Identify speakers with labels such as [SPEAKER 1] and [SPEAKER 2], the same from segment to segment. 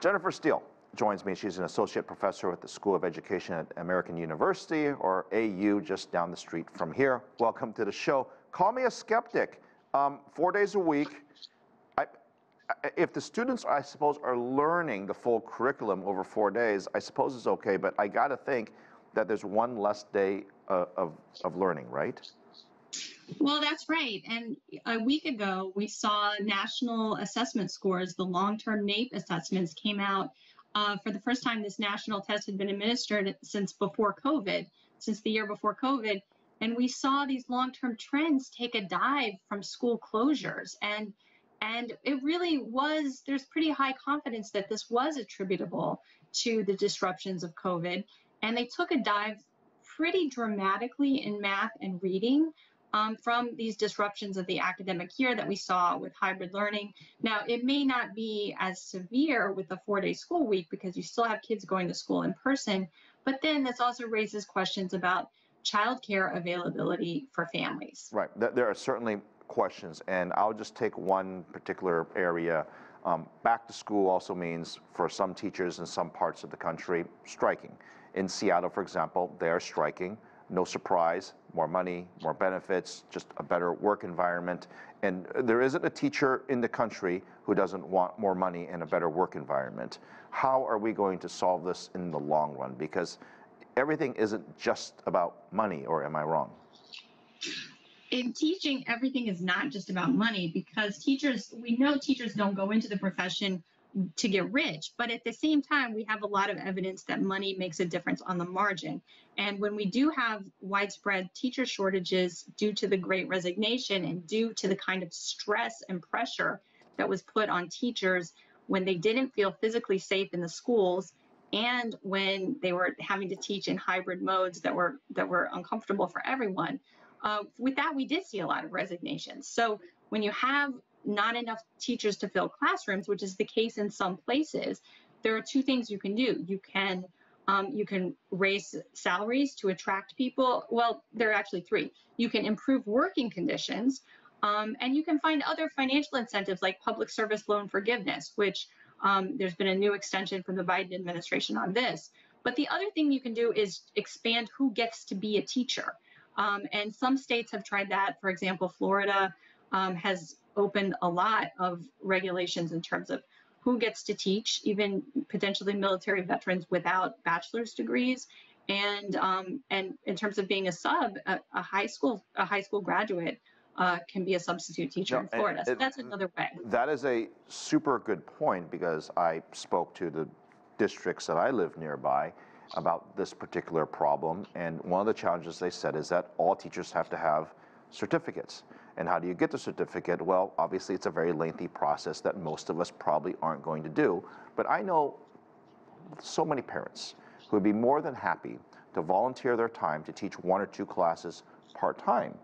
[SPEAKER 1] Jennifer Steele joins me. She's an associate professor at the School of Education at American University, or AU, just down the street from here. Welcome to the show. Call me a skeptic. Um, four days a week. I, if the students, I suppose, are learning the full curriculum over four days, I suppose it's okay, but I got to think that there's one less day uh, of, of learning, right?
[SPEAKER 2] Well, that's right. And a week ago, we saw national assessment scores. The long term NAEP assessments came out. Uh, for the first time, this national test had been administered since before COVID, since the year before COVID. And we saw these long term trends take a dive from school closures. And and it really was, there's pretty high confidence that this was attributable to the disruptions of COVID. And they took a dive pretty dramatically in math and reading um, from these disruptions of the academic year that we saw with hybrid learning. Now, it may not be as severe with the four day school week because you still have kids going to school in person, but then this also raises questions about childcare availability for families.
[SPEAKER 1] Right. There are certainly questions, and I'll just take one particular area. Um, back to school also means for some teachers in some parts of the country striking. In Seattle, for example, they are striking no surprise, more money, more benefits, just a better work environment. And there isn't a teacher in the country who doesn't want more money and a better work environment. How are we going to solve this in the long run? Because everything isn't just about money, or am I wrong?
[SPEAKER 2] in teaching, everything is not just about money because teachers, we know teachers don't go into the profession to get rich. But at the same time, we have a lot of evidence that money makes a difference on the margin. And when we do have widespread teacher shortages due to the great resignation and due to the kind of stress and pressure that was put on teachers when they didn't feel physically safe in the schools and when they were having to teach in hybrid modes that were that were uncomfortable for everyone uh, with that we did see a lot of resignations so when you have not enough teachers to fill classrooms, which is the case in some places, there are two things you can do. You can um, you can raise salaries to attract people. Well, there are actually three. You can improve working conditions, um, and you can find other financial incentives like public service loan forgiveness, which um, there's been a new extension from the Biden administration on this. But the other thing you can do is expand who gets to be a teacher. Um, and some states have tried that. For example, Florida um, has opened a lot of regulations in terms of who gets to teach, even potentially military veterans without bachelor's degrees. And um, and in terms of being a sub, a, a high school a high school graduate uh, can be a substitute teacher no, in Florida. So it, that's another way.
[SPEAKER 1] That is a super good point because I spoke to the districts that I live nearby about this particular problem, and one of the challenges they said is that all teachers have to have certificates. And how do you get the certificate? Well, obviously, it's a very lengthy process that most of us probably aren't going to do. But I know so many parents who would be more than happy to volunteer their time to teach one or two classes part time.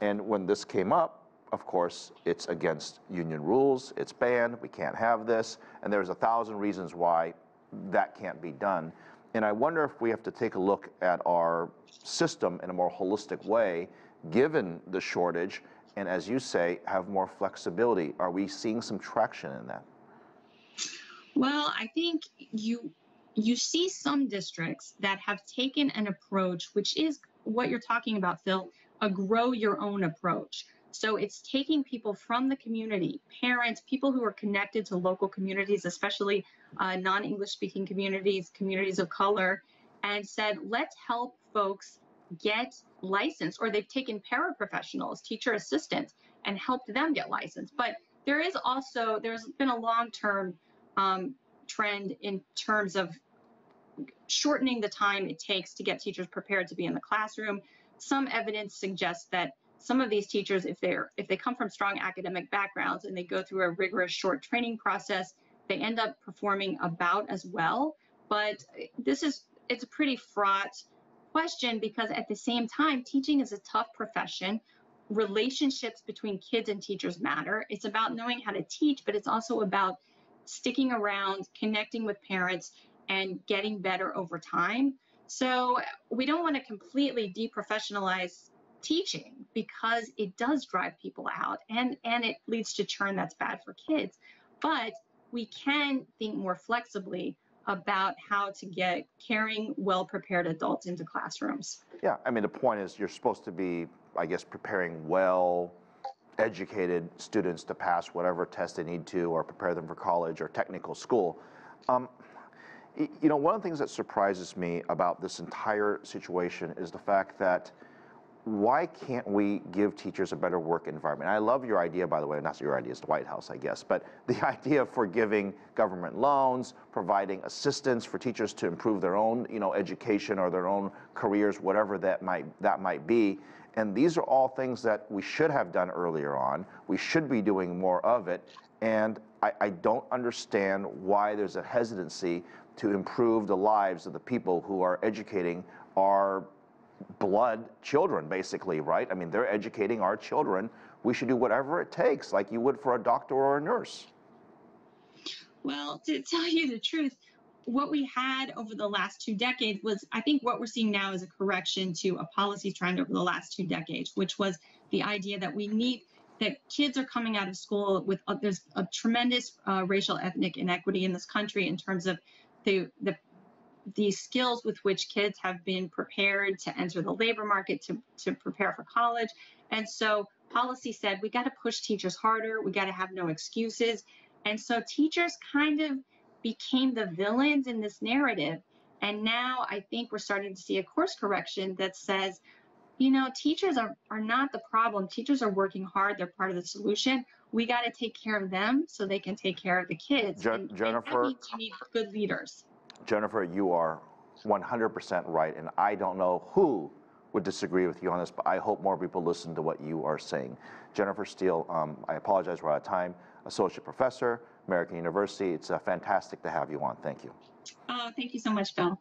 [SPEAKER 1] And when this came up, of course, it's against union rules, it's banned, we can't have this, and there's a thousand reasons why that can't be done. And I wonder if we have to take a look at our system in a more holistic way, given the shortage, and as you say, have more flexibility. Are we seeing some traction in that?
[SPEAKER 2] Well, I think you you see some districts that have taken an approach which is what you're talking about, Phil, a grow your own approach. So it's taking people from the community, parents, people who are connected to local communities, especially uh, non-English speaking communities, communities of color, and said, let's help folks get licensed or they've taken paraprofessionals, teacher assistants, and helped them get licensed. But there is also, there's been a long-term um, trend in terms of shortening the time it takes to get teachers prepared to be in the classroom. Some evidence suggests that some of these teachers, if they're if they come from strong academic backgrounds and they go through a rigorous short training process, they end up performing about as well. But this is it's a pretty fraught question because at the same time, teaching is a tough profession. Relationships between kids and teachers matter. It's about knowing how to teach, but it's also about sticking around, connecting with parents, and getting better over time. So we don't want to completely deprofessionalize teaching because it does drive people out and and it leads to churn that's bad for kids but we can think more flexibly about how to get caring, well prepared adults into classrooms.
[SPEAKER 1] Yeah, I mean, the point is you're supposed to be, I guess, preparing well educated students to pass whatever test they need to or prepare them for college or technical school. Um, you know, one of the things that surprises me about this entire situation is the fact that why can't we give teachers a better work environment? I love your idea, by the way, not your idea, it's the White House, I guess, but the idea for giving government loans, providing assistance for teachers to improve their own, you know, education or their own careers, whatever that might, that might be. And these are all things that we should have done earlier on. We should be doing more of it. And I, I don't understand why there's a hesitancy to improve the lives of the people who are educating our blood children, basically, right? I mean, they're educating our children. We should do whatever it takes, like you would for a doctor or a nurse.
[SPEAKER 2] Well, to tell you the truth, what we had over the last two decades was, I think what we're seeing now is a correction to a policy trend over the last two decades, which was the idea that we need that kids are coming out of school with uh, there's a tremendous uh, racial ethnic inequity in this country in terms of the the the skills with which kids have been prepared to enter the labor market to to prepare for college and so policy said we got to push teachers harder we got to have no excuses and so teachers kind of became the villains in this narrative. And now I think we're starting to see a course correction that says, you know, teachers are, are not the problem. Teachers are working hard, they're part of the solution. We got to take care of them so they can take care of the kids.
[SPEAKER 1] Je-
[SPEAKER 2] and, and
[SPEAKER 1] Jennifer-
[SPEAKER 2] that means you need good leaders.
[SPEAKER 1] Jennifer, you are 100% right, and I don't know who would disagree with you on this, but I hope more people listen to what you are saying. Jennifer Steele, um, I apologize, we're out of time, associate professor, American University. It's uh, fantastic to have you on. Thank you.
[SPEAKER 2] Oh, thank you so much, Phil.